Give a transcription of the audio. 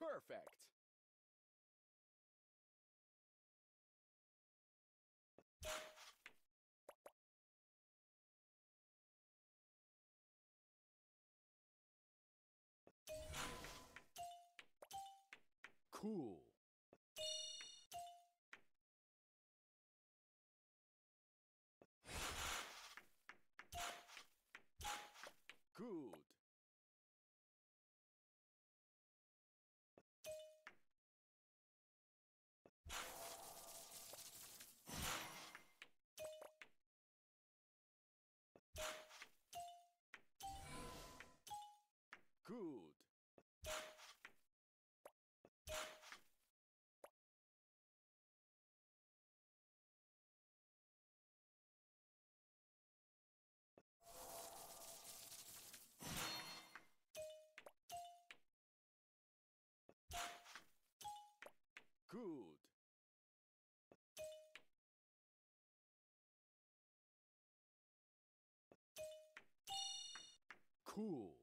Perfect. Cool. Cool.